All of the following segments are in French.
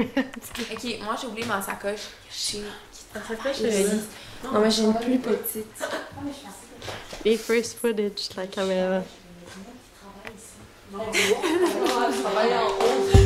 Ok, moi j'ai oublié ma sacoche chez. La sacoche Non, mais j'ai une plus petite. Les first footage, la caméra. We're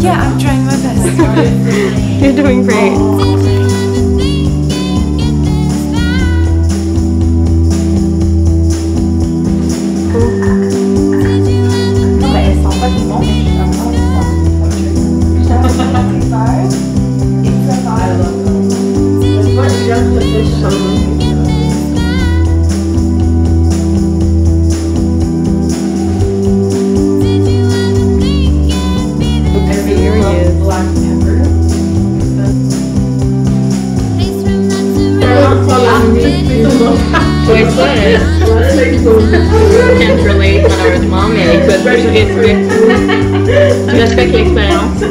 dạ je respecte. Je respecte l'expérience.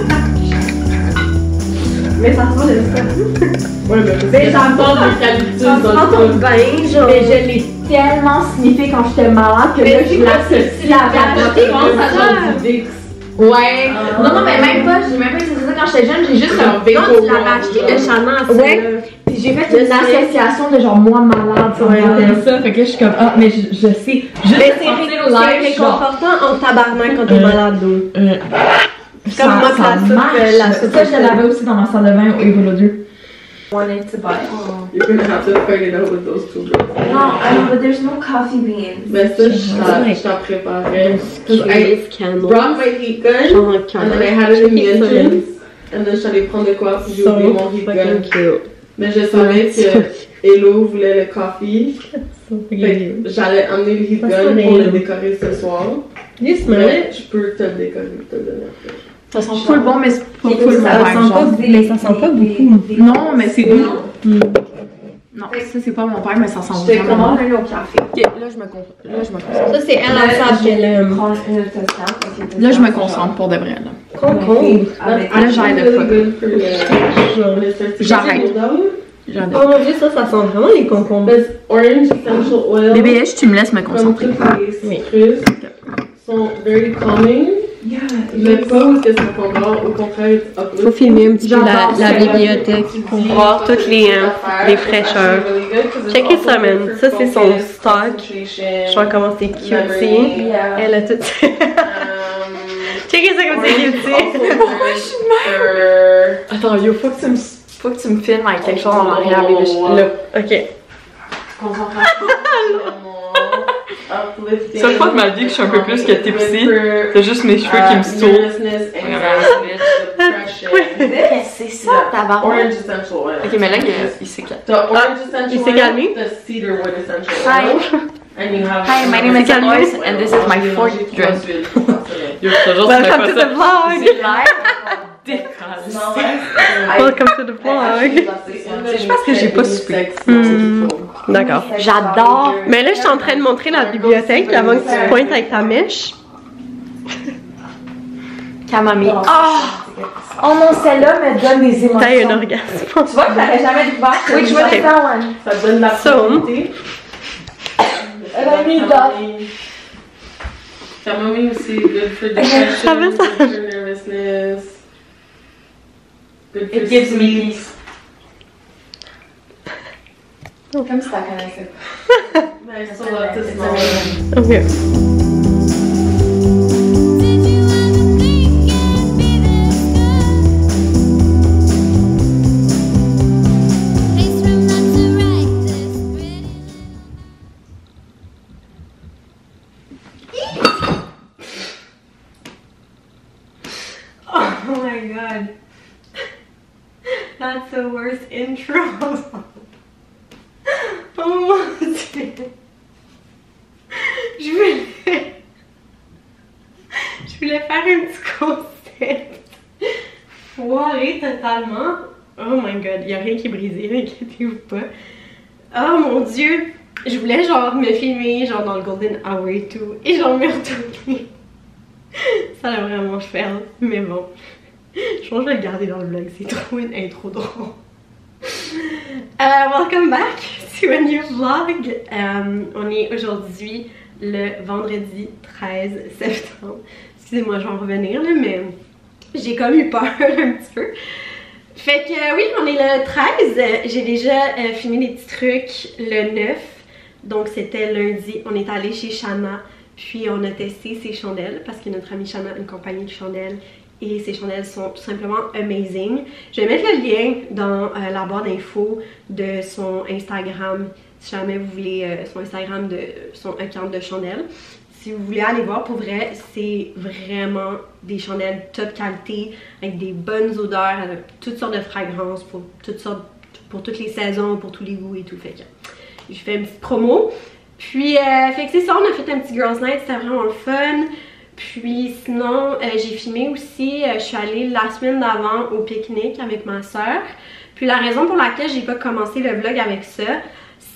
Mais ça sent le Ouais, Mais ça pas d'eucalyptus Ça dans sent le ton bain, genre. Mais je l'ai tellement sniffé quand j'étais malade que là, je l'associe à la Je pense à. Ouais. Non, non, mais même pas, j'ai même pas utilisé ça quand j'étais jeune, j'ai juste Un au tu l'avais acheté le Chanel, Ouais. J'ai fait une association de genre moi malade, ça Ouais, ça. Fait que là, je suis comme, ah, mais je, je sais. Juste Mais c'est réconfortant en tabarnak quand t'es Euh, malade d'eau. euh, Comme moi, ça la soupe, marche. euh, la soupe Ça, je l'avais aussi dans ma salle de bain au Évolo 2. wanted to buy. You're gonna have to fight it out with those two girls. No, I, but there's no coffee beans. Mais ça, je t'en- préparais. Cause I brought my heat gun, Oh, and then I had it in the entrance, and then j'allais prendre de quoi, j'ai oublié mon heat gun. cute. Mais je savais que Hello voulait le coffee, j'allais emmener le heat gun pour le décorer ce soir. You smell Mais je peux te le décorer, te le donner après. Ça sent full bon, mais c'est pas Ça full sent pas genre. Mais ça sent pas beaucoup. Non, mais c'est doux. Non, ça c'est pas mon père, mais ça sent Je te vraiment commande un au café. Ok, là je me concentre. Là je me concentre. Ça, c'est elle en savent qu'elle. Là je me concentre pour de vrai là. Concombre. Avec Ah, là, j'arrête certificat J'arrête. Oh mon dieu, ça, ça sent vraiment les concombres. Orange essential oil. Bébé, tu me laisses me concentrer. citrus sont very calming. Mais pas parce que ça t'endort, au contraire, uplifting. Faut filmer un petit peu la, bibliothèque pour voir toutes les, euh, les fraîcheurs. Checkez ça, man. Ça, c'est son stock. Je vois comment c'est cute. Yeah. Elle a tout. Checkez ça comme c'est cute. Pourquoi je suis mère? Attends, yo, faut que tu me, faut que tu me filmes avec quelque chose en arrière, bébé. Là. Ok. Uplifting. Seule fois de ma vie que je suis un peu plus que tipsy, c'est juste mes cheveux qui me uh, sauvent. depression. C'est ça, tabarouette. Orange essential oil. Ok, mais là, il, essential il s'est oil, calmé? the cedar wood essential Hi. oil. And you have Hi, my name is Alois, and this is my fourth drink. Welcome to the vlog. Welcome to the vlog. Je pense que j'ai pas soupé. D'accord. J'adore. Mais là, je suis en train de montrer la bibliothèque avant que tu pointes avec ta mèche. Camomille. Oh! Oh non, celle-là me donne des émotions. T'as eu un orgasme. Tu vois que t'aurais jamais découvert que Oui, je vois c'est que- ça, One. Ça donne la So. stabilité. Camomille, aussi, good for depression, good ça. for nervousness. Good for It gives me peace. Comme si t'as connaissais. Mais I still love to smell it. Ok. Oh mon dieu. Je voulais genre me filmer genre dans le Golden Hour et tout. Et genre me retourner. Ça a vraiment fait, mais bon. Je pense que je vais le garder dans le vlog, c'est trop une intro drôle. Uh, welcome back to a new vlog. Um, on est aujourd'hui le vendredi 13 septembre. Excusez-moi, je vais en revenir là, mais j'ai comme eu peur un petit peu. Fait que euh, oui, on est le 13. J'ai déjà euh, filmé des petits trucs le 9. Donc c'était lundi. On est allé chez Shana. Puis on a testé ses chandelles parce que notre amie Shana a une compagnie de chandelles et ces chandelles sont tout simplement amazing. Je vais mettre le lien dans euh, la barre d'infos de son Instagram si jamais vous voulez son Instagram de son account de chandelles. Si vous voulez aller voir, pour vrai, c'est vraiment des chandelles top qualité avec des bonnes odeurs, avec toutes sortes de fragrances pour toutes sortes, pour toutes les saisons, pour tous les goûts et tout. Fait je fais une petite promo. Puis, euh, fait que c'est ça, on a fait un petit Girls Night, c'était vraiment le fun. Puis sinon, euh, j'ai filmé aussi, euh, je suis allée la semaine d'avant au pique-nique avec ma soeur. Puis la raison pour laquelle j'ai pas commencé le vlog avec ça,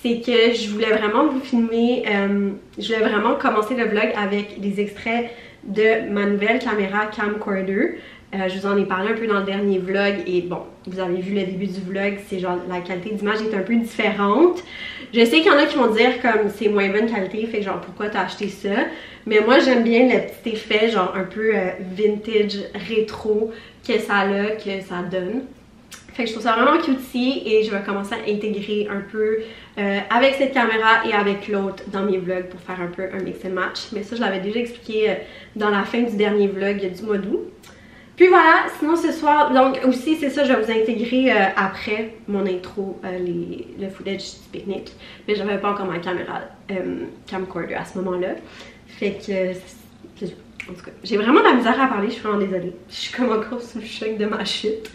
c'est que je voulais vraiment vous filmer, euh, je voulais vraiment commencer le vlog avec des extraits de ma nouvelle caméra camcorder. je vous en ai parlé un peu dans le dernier vlog et bon, vous avez vu le début du vlog, c'est genre la qualité d'image est un peu différente. Je sais qu'il y en a qui vont dire comme c'est moins bonne qualité, fait genre pourquoi t'as acheté ça? Mais moi j'aime bien le petit effet genre un peu euh, vintage, rétro que ça a, que ça donne. Fait que je trouve ça vraiment cutie et je vais commencer à intégrer un peu euh, avec cette caméra et avec l'autre dans mes vlogs pour faire un peu un mix and match. Mais ça je l'avais déjà expliqué euh, dans la fin du dernier vlog du mois d'août. Puis voilà, sinon ce soir, donc aussi c'est ça, je vais vous intégrer après mon intro, le footage du pique-nique. Mais j'avais pas encore ma caméra camcorder à ce moment-là. Fait que, en tout cas, j'ai vraiment de la misère à parler, je suis vraiment désolée. Je suis comme encore sous le choc de ma chute.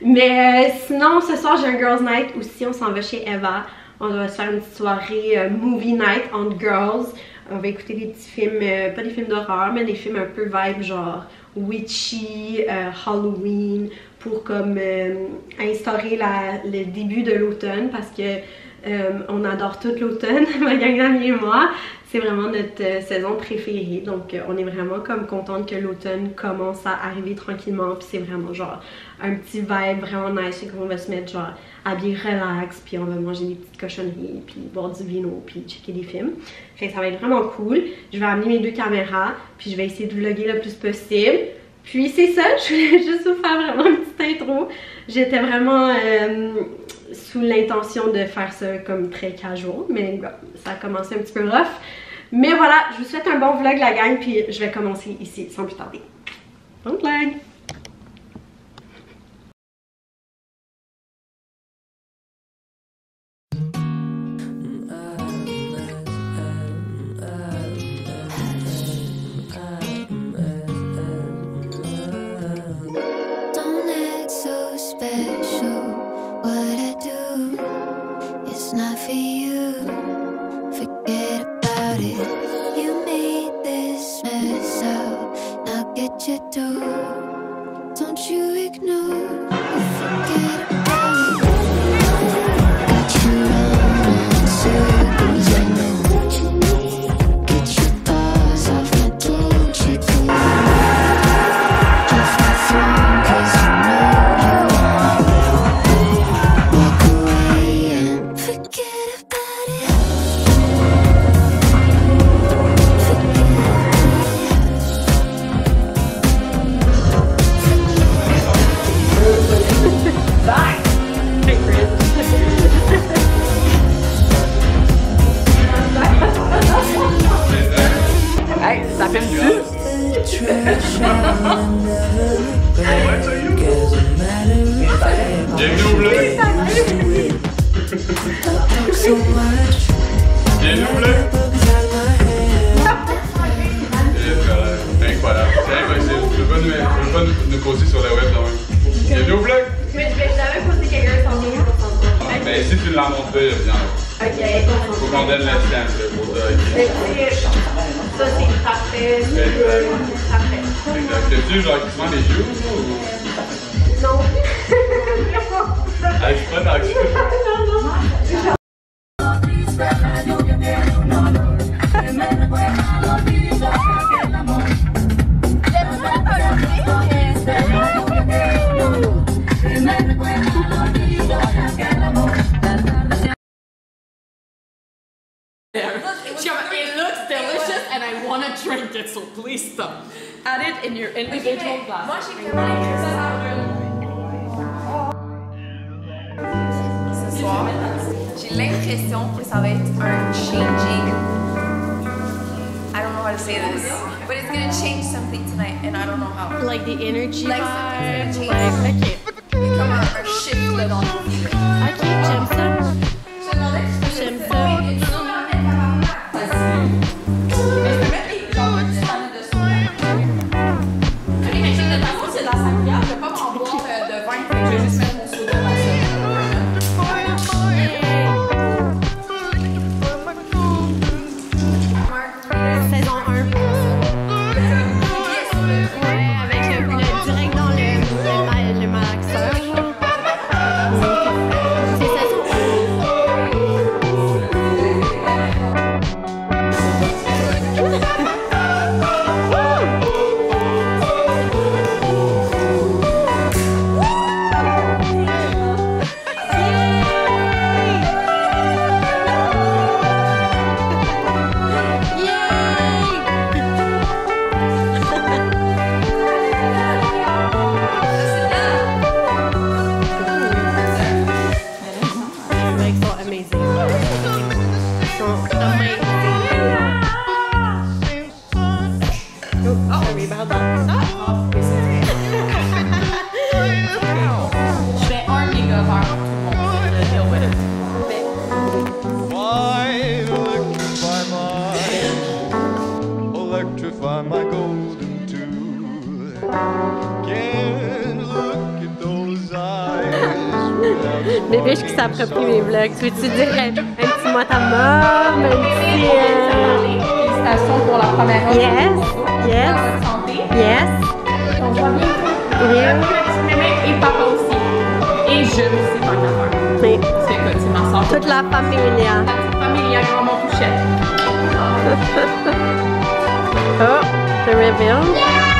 Mais euh, sinon, ce soir, j'ai un Girls Night aussi, on s'en va chez Eva. On va se faire une soirée euh, movie night on girls. On va écouter des petits films, euh, pas des films d'horreur, mais des films un peu vibe genre witchy, Halloween, pour comme instaurer le début de l'automne parce que on adore tout l'automne, ma gang et moi c'est vraiment notre euh, saison préférée. Donc euh, on est vraiment comme contente que l'automne commence à arriver tranquillement. Puis c'est vraiment genre un petit vibe vraiment nice. qu'on va se mettre genre bien relax. Puis on va manger des petites cochonneries. Puis boire du vino. Puis checker des films. Fait que ça va être vraiment cool. Je vais amener mes deux caméras. Puis je vais essayer de vlogger le plus possible. Puis c'est ça, je voulais juste vous faire vraiment une petite intro. J'étais vraiment euh, sous l'intention de faire ça comme très casual, mais ça a commencé un petit peu rough. Mais voilà, je vous souhaite un bon vlog la gang, puis je vais commencer ici sans plus tarder. Bon vlog! Pas nous, c'est. Exact. T'as-tu genre vend des jeux ou. Non. Ah, je suis pas dans le l'impression que ça va être un changing. I don't know how to say this, but it's gonna change something tonight, and I don't know how. Like the energy Like vibe. Like, gonna ok. change. Comme un, un shift là dans le vie. Tu veux-tu dire un, petit mot à ta mom? Un petit. euh, Félicitations pour la première heure. Yes, yes, santé. yes. On voit bientôt. Yeah. Et papa aussi. Et je aussi, tant qu'à. Oui. C'est écoute, c'est ma soeur. Toute la famille. La petite famille, à grand mon touchette. Oh, the reveal.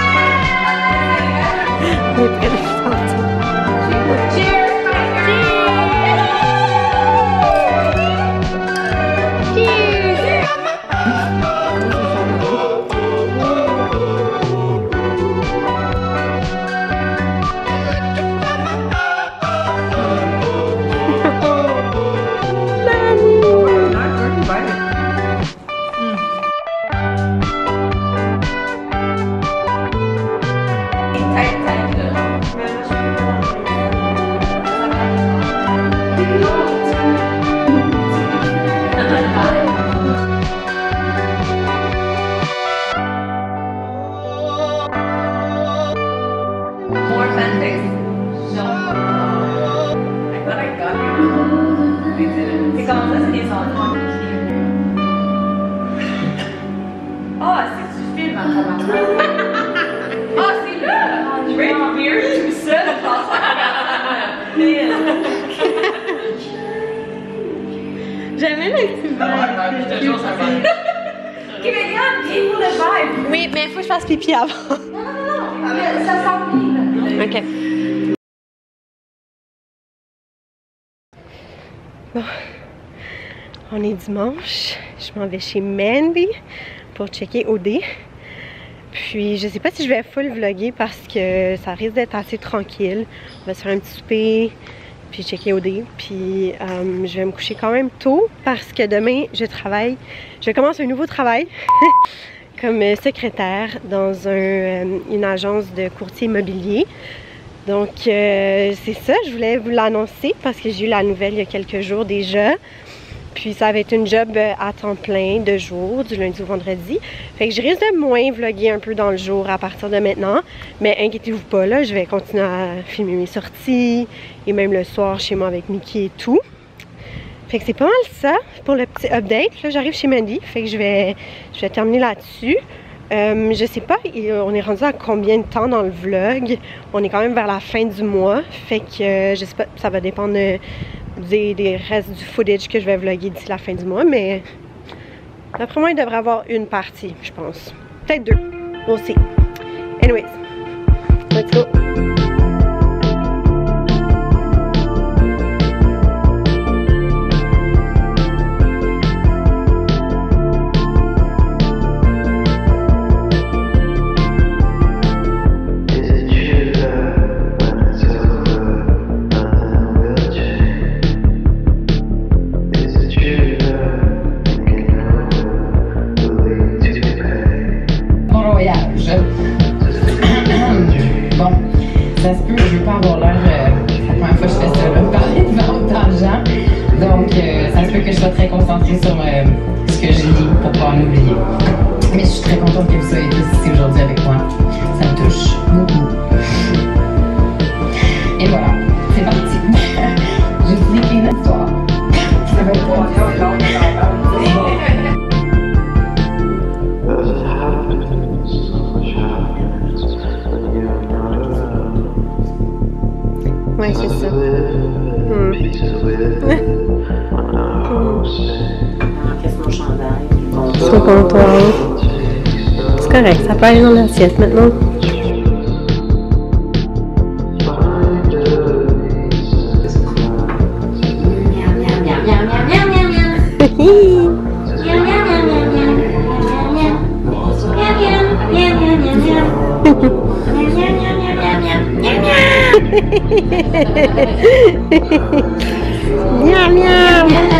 C'est comment ça, c'est des enfants qui. Oh, c'est tu filmes en tabarnak. Oh, c'est là! Être weird tout seul dans ça. J'aimais le petit Je te jure, ça va. Ok, mais regarde, viens pour le vibe. Oui, mais il faut que je fasse pipi avant. Non, non, non, mais ça sent bien. Ok. On est dimanche. Je m'en vais chez Mandy pour checker OD. Puis je sais pas si je vais full vlogger parce que ça risque d'être assez tranquille. On va se faire un petit souper, puis checker OD. Puis euh, je vais me coucher quand même tôt parce que demain je travaille. Je commence un nouveau travail. comme secrétaire dans euh, une agence de courtier immobilier. Donc, euh, c'est ça, je voulais vous l'annoncer parce que j'ai eu la nouvelle il y a quelques jours déjà. Puis ça va être une job euh, à temps plein, de jour, du lundi au vendredi. Fait que je risque de moins vlogger un peu dans le jour à partir de maintenant. Mais inquiétez-vous pas, là, je vais continuer à filmer mes sorties et même le soir chez moi avec Mickey et tout. Fait que c'est pas mal ça pour le petit update. Là, j'arrive chez Mandy, fait que je vais, je vais terminer là-dessus. Euh, je sais pas, on est rendu à combien de temps dans le vlog? On est quand même vers la fin du mois, fait que euh, je sais pas, ça va dépendre... De, des, restes du footage que je vais vlogger d'ici la fin du mois, mais d'après moi, il devrait avoir une partie, je pense. Peut-être deux. On sait. Anyways, let's go! voilà, c'est parti. je dis qu'une histoire. Ça va être Ouais, c'est ça. Hmm. Ils sont contents. C'est correct, ça peut aller dans l'assiette maintenant. Nyam nyam.